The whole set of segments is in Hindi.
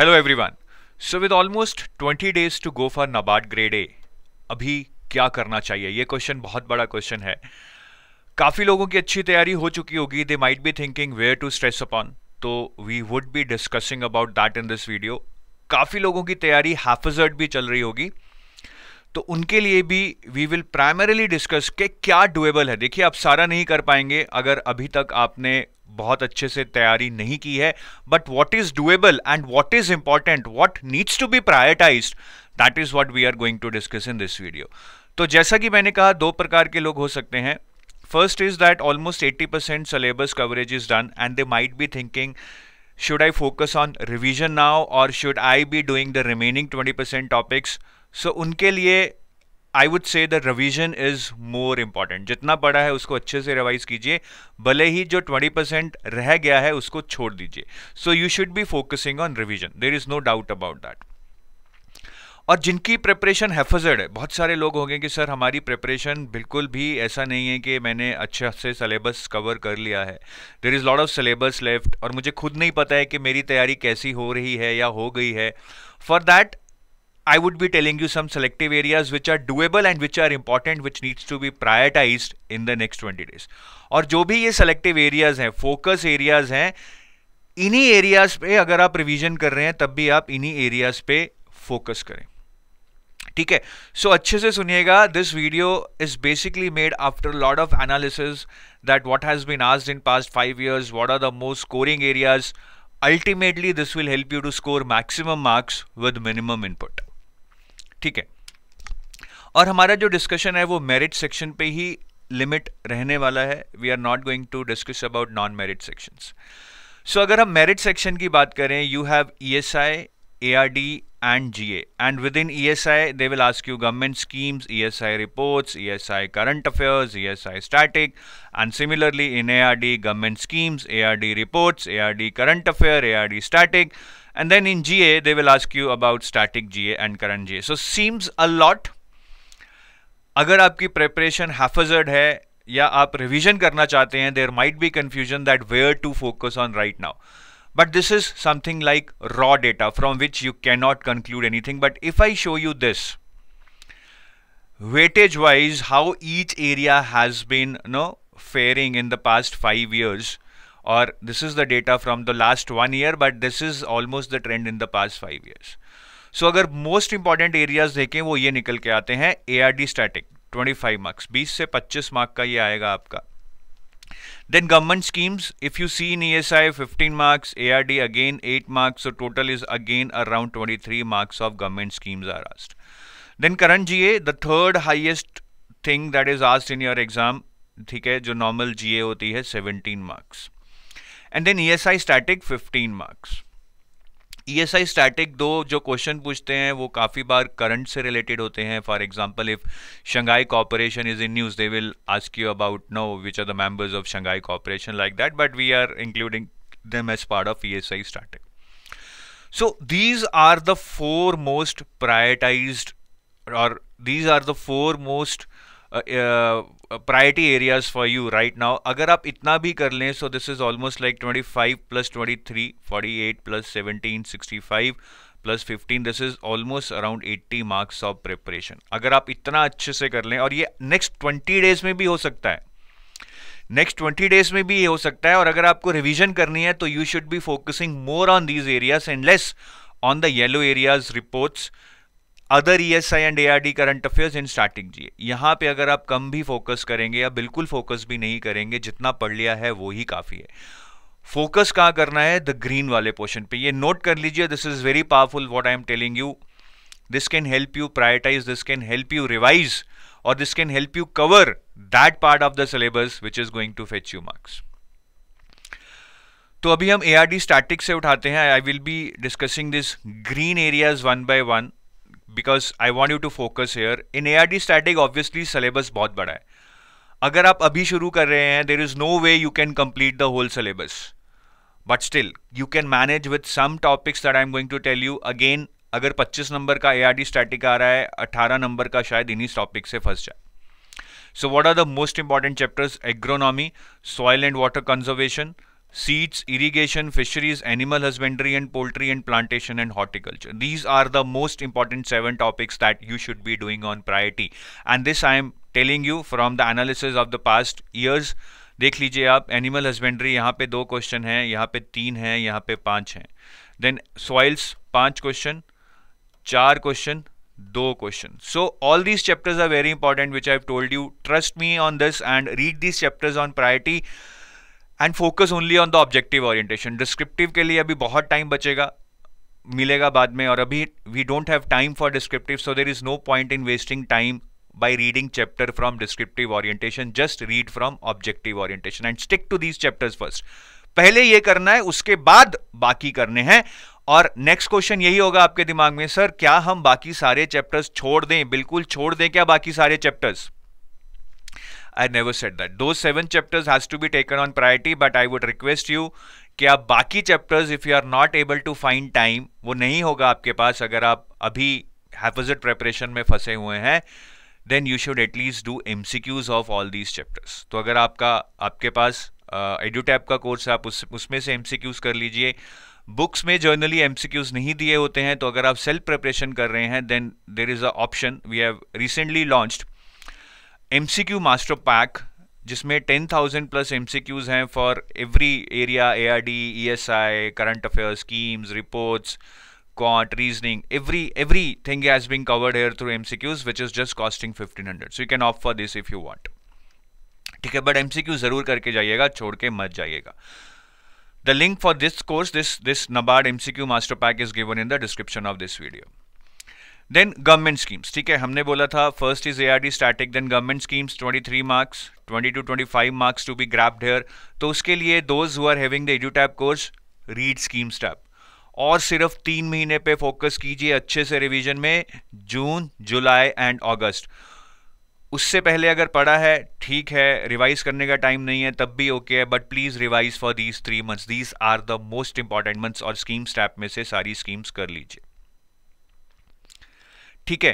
Hello everyone so with almost 20 days to go for NABARD grade A अभी क्या करना चाहिए? ये क्वेश्चन बहुत बड़ा क्वेश्चन है। काफ़ी लोगों की अच्छी तैयारी हो चुकी होगी। They might be thinking where to stress upon तो we would be discussing about that in this video काफ़ी लोगों की तैयारी हाफजर्ड भी चल रही होगी। तो उनके लिए भी वी विल प्राइमरीली डिस्कस के क्या डुएबल है। देखिए, आप सारा नहीं कर पाएँगे अगर अभी तक आपने बहुत अच्छे से तैयारी नहीं की है। But what is doable and what is important what needs to be prioritise that is what we are going to discuss in this video तो जैसा कि मैंने कहा, दो प्रकार के लोग हो सकते हैं। First is that almost 80 percent syllabus coverage is done and they might be thinking should I focus on revision now or should I be doing the remaining 20% topics? So, उनके लिए I would say the revision is more important जितना पढ़ा है उसको अच्छे से रिवाइज कीजिए। भले ही जो 20 परसेंट रह गया है उसको छोड़ दीजिए। So you should be focusing on revision there is no doubt about that और जिनकी प्रिपरेशन हेफजड है, बहुत सारे लोग होंगे कि, सर, हमारी प्रिपरेशन बिल्कुल भी ऐसा नहीं है कि मैंने अच्छे से सलेबस कवर कर लिया है। There is lot of syllabus left और मुझे खुद नहीं पता है कि मेरी तैयारी कैसी हो रही है या हो गई है। For that I would be telling you some selective areas which are doable and which are important which needs to be prioritise in the next twenty days और जो भी ये सेलेक्टिव एरियाज़ हैं फोकस एरियाज़ हैं, इन्हीं एरियाज़ पे अगर आप रिविजन कर रहे हैं, तब भी आप इन्हीं एरियाज़ पे फोकस करें। ठीक है? सो so, अच्छे से सुनिएगा this video is basically made after lot of analysis that what has been asked in past five years what are the most scoring areas ultimately this will help you to score maximum marks with minimum input ठीक है? और हमारा जो डिस्कशन है वो मेरिट सेक्शन पे ही लिमिट रहने वाला है. We are not going to discuss about non merit sections so अगर हम मेरिट सेक्शन की बात करें you have E S I A R D and GA. And within ESI, they will ask you government schemes, ESI reports, ESI current affairs, ESI static, and similarly in ARD, government schemes, ARD reports, ARD current affair, ARD static, and then in GA they will ask you about static GA and current GA. So seems a lot. अगर आपकी प्रेपरेशन हैफजर्ड है या आप रिवीजन करना चाहते हैं there might be confusion that where to focus on right now but this is something like raw data from which you cannot conclude anything but if i show you this weightage wise how each area has been you know faring in the past 5 years or this is the data from the last one year but this is almost the trend in the past five years so अगर मोस्ट इंपॉर्टेंट एरियाज देखें वो ये निकल के आते हैं A R D static 25 marks 20 से 25 मार्क का ये आएगा आपका then government schemes if you see in ESI 15 marks ARD again 8 marks so total is again around 23 marks of government schemes are asked then current GA the third highest thing that is asked in your exam ठीक है जो नॉर्मल जीए होती है 17 marks and then ESI static 15 Marks ESI static दो जो क्वेश्चन पूछते हैं, वो काफ़ी बार करंट से रिलेटेड होते हैं for example if Shanghai cooperation is in news they will ask you about no which are the members of Shanghai cooperation like that but we are including them as part of ESI static. So, these are the four most prioritized, or these are the four most priority areas for you right now अगर आप इतना भी कर लें so this is almost like 25 plus 23 48 plus 17 65 plus 15 this is almost around 80 marks of preparation अगर आप इतना अच्छे से कर लें, और ये नेक्स्ट 20 डेज़ में भी हो सकता है। नेक्स्ट 20 डेज़ में भी ये हो सकता है, और अगर आपको रिविजन करनी है तो you should be focusing more on these areas and less on the yellow areas reports other E S I and A R D current affairs in starting जी। यहाँ पे अगर आप कम भी फोकस करेंगे या बिल्कुल फोकस भी नहीं करेंगे, जितना पढ़ लिया है, वो ही काफ़ी है। फोकस कहाँ करना है? द ग्रीन वाले पोर्शन पे। ये नोट कर लीजिए this is very powerful what I am telling you this can help you prioritise this can help you revise और this can help you cover that part of the syllabus which is going to fetch you marks तो अभी हम ए आर डी स्टैटिक से उठाते हैं। I will be discussing this green areas one by one because I want you to focus here in A R D static obviously syllabus बहुत बड़ा है। अगर आप अभी शुरू कर रहे हैं there is no way you can complete the whole syllabus but still you can manage with some topics that I am going to tell you again अगर 25 नंबर का ए आर डी स्टैटिक आ रहा है 18 नंबर का शायद इन्हीं टॉपिक से फंस जाए। So what are the most important chapters agronomy soil and water conservation seeds, irrigation, fisheries, animal husbandry and poultry and plantation and horticulture. These are the most important seven topics that you should be doing on priority. And this I am telling you from the analysis of the past years. देख लीजिए आप एनिमल हस्बेंड्री यहाँ पे दो क्वेश्चन हैं यहाँ पे तीन हैं यहाँ पे पांच हैं देन सॉइल्स पांच क्वेश्चन चार क्वेश्चन दो question so all these chapters are very important which I told you trust me on this and read these chapters on priority And focus only on the objective orientation descriptive के लिए अभी बहुत टाइम बचेगा, मिलेगा बाद में, और अभी we don't have time for descriptive so there is no point in wasting time by reading chapter from descriptive orientation. Just read from objective orientation and stick to these chapters first. पहले ये करना है, उसके बाद बाकी करने हैं। और नेक्स्ट क्वेश्चन यही होगा आपके दिमाग में, सर, क्या हम बाकी सारे चैप्टर्स छोड़ दें? बिल्कुल छोड़ दें क्या बाकी सारे chapters I never said that. Those seven chapters has to be taken on priority, but I would request you कि आप बाकी chapters if you are not able to find time वो नहीं होगा आपके पास अगर आप अभी हैफिट प्रेपरेशन में फंसे हुए हैं then you should at least do MCQs of all these chapters तो अगर आपका आपके पास एडुटैप uh, का कोर्स है आप उस, उसमें से एमसीक्यूज कर लीजिए। बुक्स में जर्नली एमसीक्यूज नहीं दिए होते हैं तो अगर आप सेल्फ प्रिपरेशन कर रहे हैं then there is a option we have recently launched MCQ master pack जिसमें 10,000 प्लस एमसीक्यूज हैं for every area A R D E S I current affair schemes reports quant reasoning every everything has been covered here through mcqs which is just costing 1500 so you can opt for this if you want. ठीक है बट एमसीक्यू ज़रूर करके जाइएगा छोड़ के मत जाइएगा। The link for this course this this NABARD MCQ master pack is given in the description of this video then government schemes ठीक है? हमने बोला था first is A R D static then government schemes 23 marks 20 to 25 marks to be grabbed here तो उसके लिए those who are having the EduTap course read scheme tap और सिर्फ़ तीन महीने पे फोकस कीजिए अच्छे से रिवीजन में जून जुलाई एंड अगस्त उससे पहले अगर पढ़ा है, ठीक है रिवाइज करने का टाइम नहीं है, तब भी ओके है but please revise for these three months these are the most important months और स्कीम स्टैप में से सारी स्कीम्स कर लीजिए। ठीक है।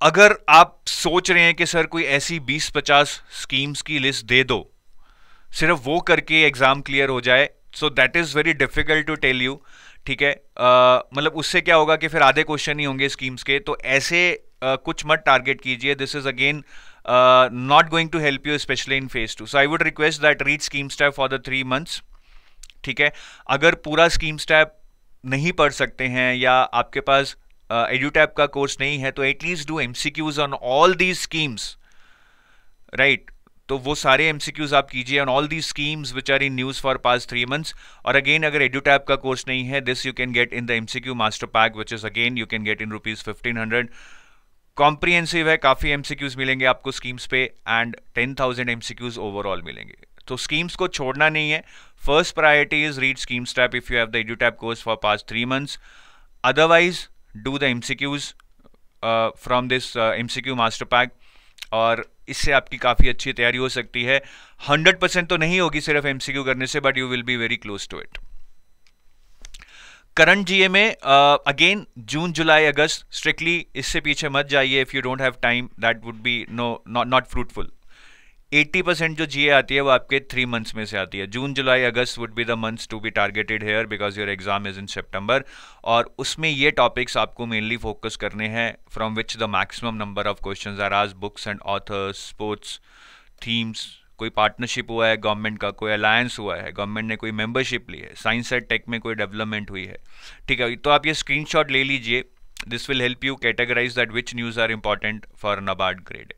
अगर आप सोच रहे हैं कि सर कोई ऐसी 20-50 स्कीम्स की लिस्ट दे दो सिर्फ़ वो करके एग्ज़ाम क्लियर हो जाए so that is very difficult to tell you ठीक है। मतलब उससे क्या होगा कि फिर आधे क्वेश्चन ही होंगे स्कीम्स के तो ऐसे uh, कुछ मत टारगेट कीजिए। This is again not going to help you specially in phase two so I would request that read scheme tap for the three months ठीक है। अगर पूरा स्कीम स्टैप नहीं पढ़ सकते हैं या आपके पास एडुटैप uh, का कोर्स नहीं है तो at least do MCQs on all these schemes right तो वो सारे एमसीक्यूज आप कीजिए on all the schemes which are in news for past three months और अगेन अगर एडुटैप का कोर्स नहीं है this you can get in the MCQ master pack which is again you can get in rupees fifteen hundred comprehensive है काफ़ी एमसीक्यूज मिलेंगे आपको स्कीम्स पे and ten thousand MCQs overall मिलेंगे। तो स्कीम्स को छोड़ना नहीं है। First priority is read schemes tap if you have the EduTap course for past three months otherwise do the MCQs from this MCQ master pack और इससे आपकी काफ़ी अच्छी तैयारी हो सकती है। 100 परसेंट तो नहीं होगी सिर्फ़ एमसीक्यू करने से but you will be very close to it current GA में अगेन जून, जुलाई, अगस्त स्ट्रिक्टली इससे पीछे मत जाइए। If you don't have time that would be no not fruitful 80 percent जो जीए आती है, वो आपके थ्री मंथ्स में से आती है। June July August would be the months to be targeted here because your exam is in September और उसमें ये टॉपिक्स आपको मेनली फोकस करने हैं from which the maximum number of question are आज books and authors sports themes कोई पार्टनरशिप हुआ है गवर्नमेंट का, कोई अलायंस हुआ है गवर्नमेंट ने कोई मेंबरशिप ली है साइंस एंड टेक में कोई डेवलपमेंट हुई है। ठीक है तो आप ये स्क्रीनशॉट ले लीजिए। This will help you categorize that which news are important for NABARD grade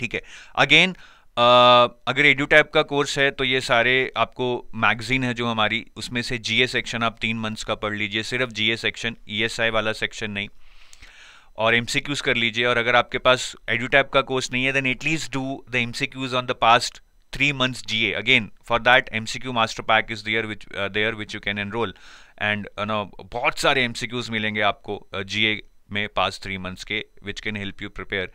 ठीक है। अगेन Uh, अगर एडुटैप का कोर्स है तो ये सारे आपको मैगजीन है जो हमारी उसमें से जीए सेक्शन आप तीन मंथ्स का पढ़ लीजिए सिर्फ़ जीए सेक्शन ईएसआई वाला सेक्शन नहीं। और एमसीक्यूज कर लीजिए और अगर आपके पास एडुटैप का कोर्स नहीं है then at least do the MCQs on the past three months GA again for that MCQ master pack is there which there which you can enroll and no बहुत सारे एमसीक्यूज मिलेंगे आपको uh, में पास थ्री मंथ्स के which can help you prepare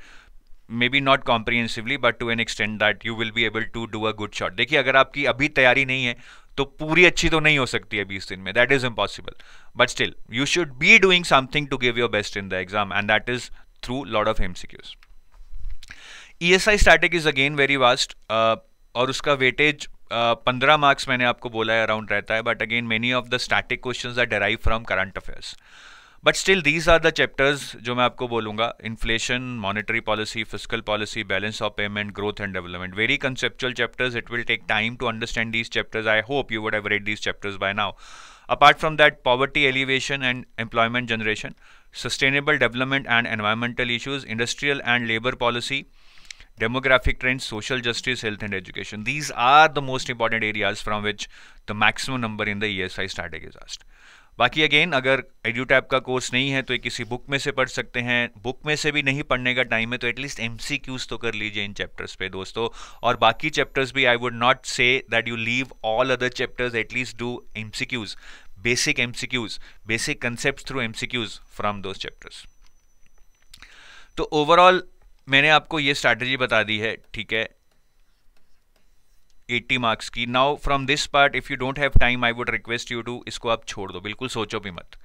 be not comprehensively but to an extent that you will be able to do a good shot देखिए, अगर आपकी अभी तैयारी नहीं है तो पूरी अच्छी तो नहीं हो सकती है बीस दिन में। That is impossible but still you should be doing something to give your best in the exam and that is through lot of MCQs I static is again very vast और उसका वेटेज पंद्रह मार्क्स मैंने आपको बोला है अराउंड रहता है but again many of the static question are derive from current affairs but still these are the chapters जो मैं आपको बोलूंगा inflation monetary policy physical policy balance of payment growth and development very conceptual chapters it will take time to understand these chapters I hope you would have read these chapters by now apart from that poverty elevation and employment generation sustainable development and environmental issues industrial and labor policy demographic trends social justice health and education these are the most important areas from which the maximum number in the esi static is asked बाकी अगेन अगर एड्यूटैप का कोर्स नहीं है तो ये किसी बुक में से पढ़ सकते हैं। बुक में से भी नहीं पढ़ने का टाइम है तो एटलीस्ट एम तो कर लीजिए इन चैप्टर्स पे दोस्तों। और बाकी चैप्टर्स भी I would not say that you leave all other chapters at least do um basic um basic concept through um from those chapters तो ओवरऑल मैंने आपको ये स्ट्रैटेजी बता दी है, ठीक है? 80 मार्क्स की। Now from this part if you don't have time I would request you to इसको आप छोड़ दो। बिल्कुल सोचो भी मत।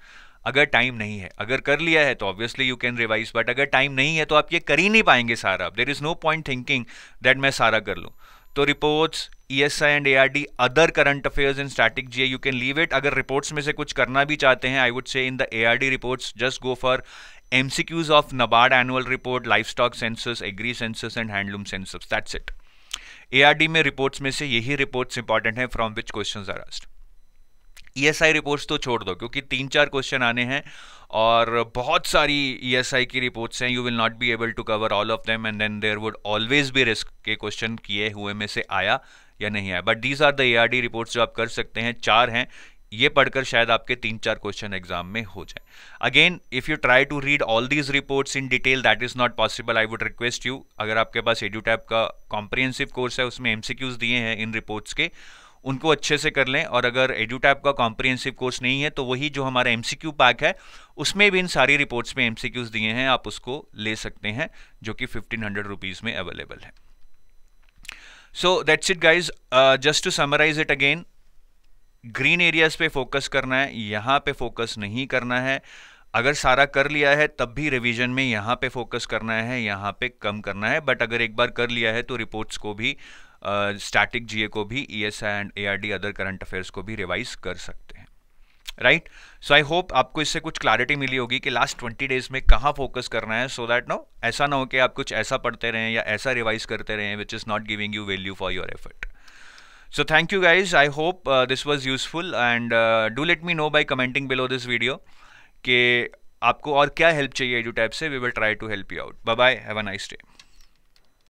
अगर टाइम नहीं है अगर कर लिया है तो obviously you can revise but अगर टाइम नहीं है तो आप ये कर ही नहीं पाएँगे सारा। There is no point thinking that मैं सारा कर लूँ। तो reports E S I and A R D other current affairs in static G you can leave it अगर रिपोर्ट्स में से कुछ करना भी चाहते हैं I would say in the A R D reports just go for M C Qs of NABARD annual report life stock census, agri census and handloom census. That's it. ARD में रिपोर्ट्स में से यही रिपोर्ट्स इंपॉर्टेंट है from which question are asked ESI reports तो छोड़ दो, क्योंकि तीन चार क्वेश्चन आने हैं और बहुत सारी ईएसआई की रिपोर्ट्स हैं। You will not be able to cover all of them and then there would always be risk के क्वेश्चन किए हुए में से आया या नहीं आया। But these are the D reports जो आप कर सकते हैं। चार हैं। ये पढ़कर शायद आपके तीन चार क्वेश्चन एग्ज़ाम में हो जाए। Again if you try to read all these reports in detail that is not possible I would request you अगर आपके पास एड्यूटैप का कॉम्प्रिहेंसिव कोर्स है, उसमें एमसीक्यूज दिए हैं इन रिपोर्ट्स के, उनको अच्छे से कर लें। और अगर एड्यूटैप का कॉम्प्रिहेंसिव कोर्स नहीं है तो वही जो हमारा एमसीक्यू पैक है, उसमें भी इन सारी रिपोर्ट्स में एमसीक्यूज दिए हैं, आप उसको ले सकते हैं, जो कि फिफ्टीन हंड्रेड में अवेलेबल है। So that's it guys just to summarize it again green areas पे फोकस करना है यहाँ पे फोकस नहीं करना है। अगर सारा कर लिया है तब भी रिवीजन में यहाँ पे फोकस करना है यहाँ पे कम करना है। बट अगर एक बार कर लिया है तो रिपोर्ट्स को भी स्टैटिक uh, जीए को भी E S I and A R D other current affairs को भी रिवाइज कर सकते हैं। राइट सो आई होप आपको इससे कुछ क्लैरिटी मिली होगी कि लास्ट ट्वेंटी डेज़ में कहाँ फोकस करना है सो दैट नो ऐसा ना हो कि आप कुछ ऐसा पढ़ते रहें या ऐसा रिवाइज करते रहें which is not giving you value for your effort So thank you guys. I hope uh, this was useful and uh, do let me know by commenting below this video कि आपको और क्या हेल्प चाहिए एडू टाइप से we will try to help you out bye bye have a nice day